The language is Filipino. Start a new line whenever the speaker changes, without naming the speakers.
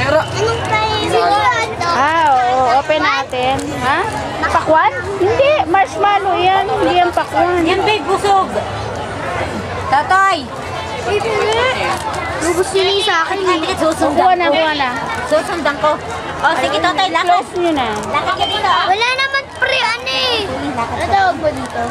Pero, anong sigurado? Ah, oo. Open natin. Ha? Pakwan? Hindi. Marshmallow yan. Hindi yan pakwan.
Yan big busog. Tatay!
Lubos yun sa akin.
Eh. Susundan
na, buwan na.
Susundan ko. O, sige, tatay, lakad.
Close nyo na. Ah.
Lakad ka dito.
Wala naman pre, ano eh. Ano tawag mo dito?